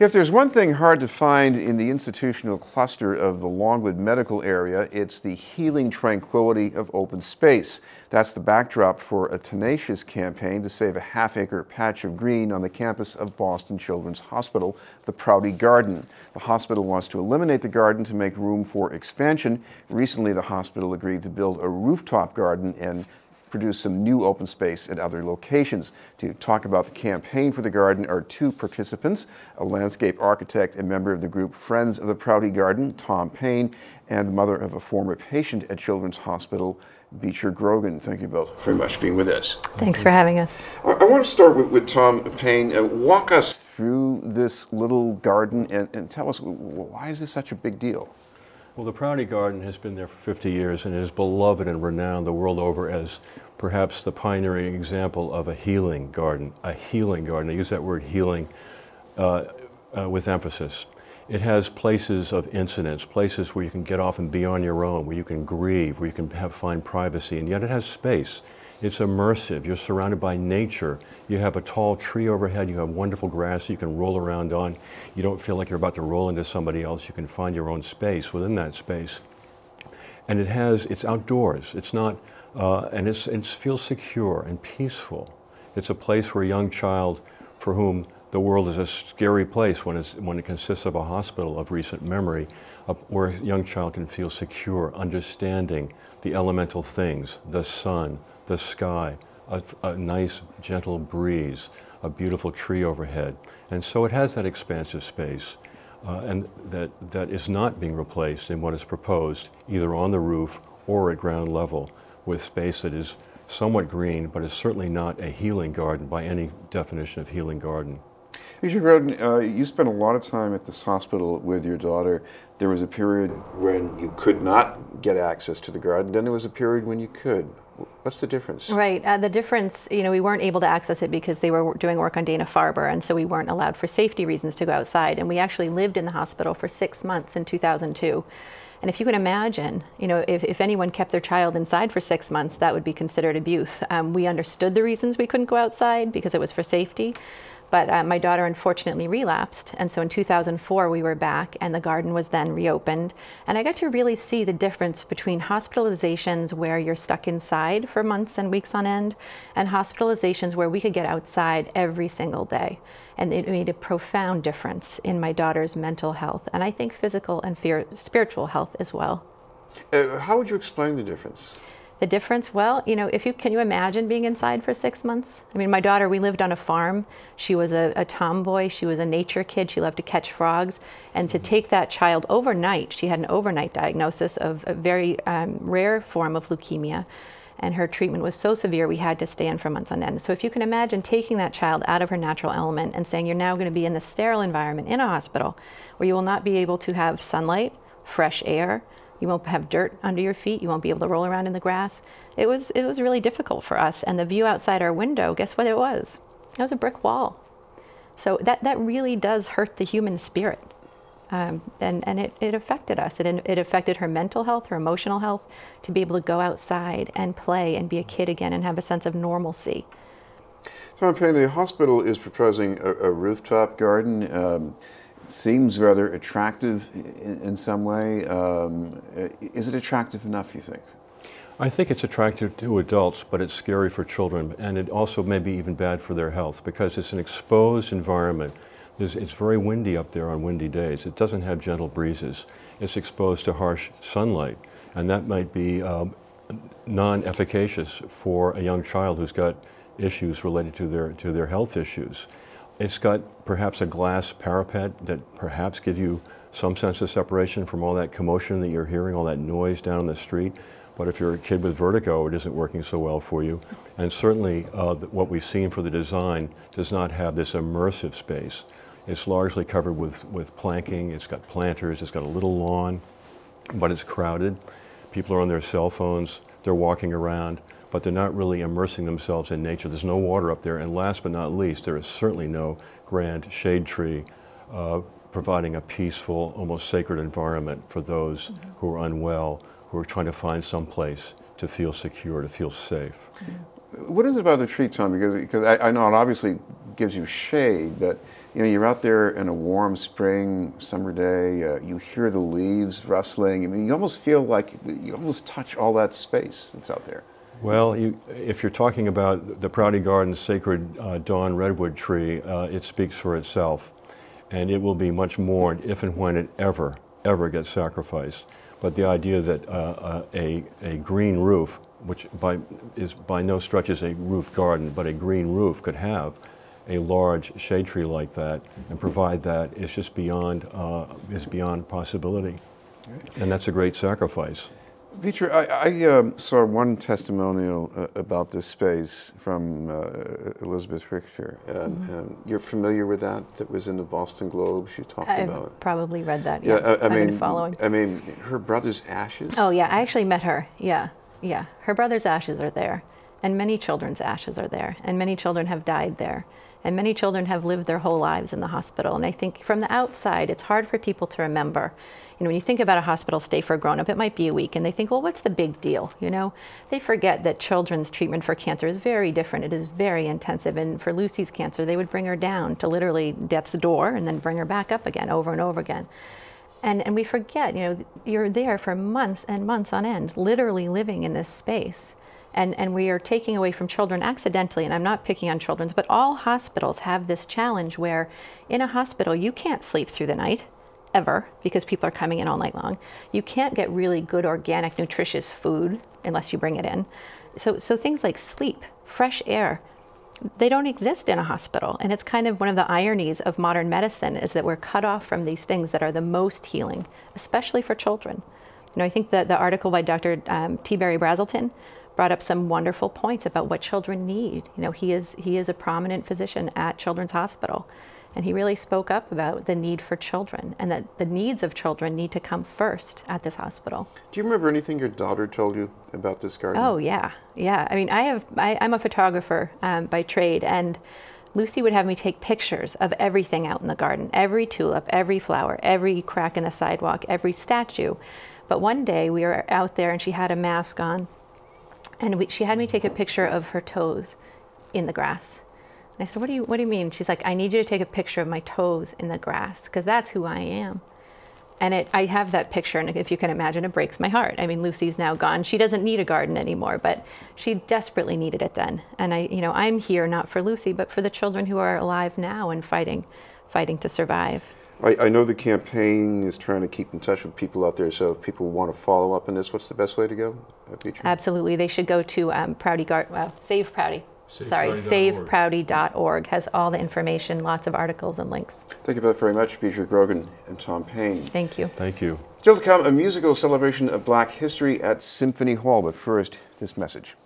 If there's one thing hard to find in the institutional cluster of the Longwood medical area, it's the healing tranquility of open space. That's the backdrop for a tenacious campaign to save a half acre patch of green on the campus of Boston Children's Hospital, the Prouty Garden. The hospital wants to eliminate the garden to make room for expansion. Recently, the hospital agreed to build a rooftop garden and produce some new open space at other locations. To talk about the campaign for the garden are two participants, a landscape architect and member of the group Friends of the Prouty Garden, Tom Paine, and the mother of a former patient at Children's Hospital, Beecher Grogan. Thank you both very much for being with us. Thanks for having us. I, I want to start with, with Tom Paine. Uh, walk us through this little garden and, and tell us why is this such a big deal? Well, the Prouty Garden has been there for 50 years and is beloved and renowned the world over as perhaps the pioneering example of a healing garden, a healing garden. I use that word healing uh, uh, with emphasis. It has places of incidence, places where you can get off and be on your own, where you can grieve, where you can have, find privacy, and yet it has space. It's immersive. You're surrounded by nature. You have a tall tree overhead. You have wonderful grass you can roll around on. You don't feel like you're about to roll into somebody else. You can find your own space within that space. And it has, it's outdoors. It's not, uh, and it's, it feels secure and peaceful. It's a place where a young child for whom the world is a scary place when, when it consists of a hospital of recent memory, uh, where a young child can feel secure, understanding the elemental things, the sun, the sky, a, a nice gentle breeze, a beautiful tree overhead. And so it has that expansive space. Uh, and that, that is not being replaced in what is proposed, either on the roof or at ground level, with space that is somewhat green, but is certainly not a healing garden by any definition of healing garden. Mr. Grogan, uh, you spent a lot of time at this hospital with your daughter. There was a period when you could not get access to the garden, then there was a period when you could. What's the difference? Right. Uh, the difference, you know, we weren't able to access it because they were doing work on Dana Farber, and so we weren't allowed for safety reasons to go outside. And we actually lived in the hospital for six months in 2002. And if you can imagine, you know, if, if anyone kept their child inside for six months, that would be considered abuse. Um, we understood the reasons we couldn't go outside because it was for safety. But uh, my daughter unfortunately relapsed. And so in 2004, we were back, and the garden was then reopened. And I got to really see the difference between hospitalizations where you're stuck inside for months and weeks on end, and hospitalizations where we could get outside every single day. And it made a profound difference in my daughter's mental health, and I think physical and spiritual health as well. Uh, how would you explain the difference? The difference, well, you know, if you can you imagine being inside for six months? I mean, my daughter, we lived on a farm. She was a, a tomboy. She was a nature kid. She loved to catch frogs. And to take that child overnight, she had an overnight diagnosis of a very um, rare form of leukemia. And her treatment was so severe, we had to stay in for months on end. So if you can imagine taking that child out of her natural element and saying you're now going to be in the sterile environment in a hospital where you will not be able to have sunlight, fresh air, you won't have dirt under your feet. You won't be able to roll around in the grass. It was, it was really difficult for us. And the view outside our window, guess what it was? It was a brick wall. So that, that really does hurt the human spirit. Um, and and it, it affected us. It, it affected her mental health, her emotional health, to be able to go outside and play and be a kid again and have a sense of normalcy. So, Paine, the hospital is proposing a, a rooftop garden. Um, seems rather attractive in, in some way. Um, is it attractive enough, you think? I think it's attractive to adults, but it's scary for children, and it also may be even bad for their health because it's an exposed environment. It's, it's very windy up there on windy days. It doesn't have gentle breezes. It's exposed to harsh sunlight, and that might be um, non-efficacious for a young child who's got issues related to their, to their health issues. It's got perhaps a glass parapet that perhaps gives you some sense of separation from all that commotion that you're hearing, all that noise down the street. But if you're a kid with vertigo, it isn't working so well for you. And certainly uh, what we've seen for the design does not have this immersive space. It's largely covered with, with planking, it's got planters, it's got a little lawn, but it's crowded. People are on their cell phones, they're walking around but they're not really immersing themselves in nature. There's no water up there, and last but not least, there is certainly no grand shade tree uh, providing a peaceful, almost sacred environment for those mm-hmm. who are unwell, who are trying to find some place to feel secure, to feel safe. Mm-hmm. What is it about the tree, Tom? Because, because I, I, know it obviously gives you shade, but you know, you're out there in a warm spring, summer day, uh, you hear the leaves rustling. I mean, you almost feel like you almost touch all that space that's out there. Well, you, if you're talking about the Prouty Gardens sacred uh, dawn redwood tree, uh, it speaks for itself. And it will be much more if and when it ever, ever gets sacrificed. But the idea that uh, uh a, a green roof, which by, is by no stretch is a roof garden, but a green roof could have a large shade tree like that and provide that is just beyond, uh, is beyond possibility. And that's a great sacrifice. Beecher, I, I um, saw one testimonial uh, about this space from uh, Elizabeth Richter. Uh, mm -hmm. you're familiar with that? That was in the Boston Globe. She talked I've about it. Probably read that. Yeah, yeah I, I mean, following. I mean, her brother's ashes. Oh yeah, I actually met her. Yeah, yeah, her brother's ashes are there, and many children's ashes are there, and many children have died there. And many children have lived their whole lives in the hospital. And I think from the outside, it's hard for people to remember. You know, when you think about a hospital stay for a grown up, it might be a week, and they think, well, what's the big deal? You know, they forget that children's treatment for cancer is very different. It is very intensive. And for Lucy's cancer, they would bring her down to literally death's door and then bring her back up again over and over again. And, and we forget, you know, you're there for months and months on end, literally living in this space and, and we are taking away from children accidentally, and I'm not picking on children's, but all hospitals have this challenge where in a hospital you can't sleep through the night ever because people are coming in all night long. You can't get really good organic nutritious food unless you bring it in. So, so things like sleep, fresh air, they don't exist in a hospital. And it's kind of one of the ironies of modern medicine is that we're cut off from these things that are the most healing, especially for children. You know, I think that the article by Dr. Um, T. Berry Brazelton brought up some wonderful points about what children need. You know, he is, he is a prominent physician at Children's Hospital. And he really spoke up about the need for children and that the needs of children need to come first at this hospital. Do you remember anything your daughter told you about this garden? Oh, yeah. Yeah. I mean, I have, I, am a photographer um, by trade, and Lucy would have me take pictures of everything out in the garden every tulip, every flower, every crack in the sidewalk, every statue. But one day we were out there and she had a mask on and we, she had me take a picture of her toes in the grass. And I said, what do, you, what do you mean? She's like, I need you to take a picture of my toes in the grass because that's who I am. And it, I have that picture, and if you can imagine, it breaks my heart. I mean, Lucy's now gone. She doesn't need a garden anymore, but she desperately needed it then. And I, you know, I'm here not for Lucy, but for the children who are alive now and fighting, fighting to survive. I, I, know the campaign is trying to keep in touch with people out there, so if people want to follow up on this, what's the best way to go? Uh, Absolutely. They should go to um, Prouty Gar- well, Save Prouty. Save Sorry, saveprouty.org has all the information, lots of articles and links. Thank you both very much, Beecher Grogan and Tom Paine. Thank you. Thank you. Still to come, a musical celebration of black history at Symphony Hall, but first, this message.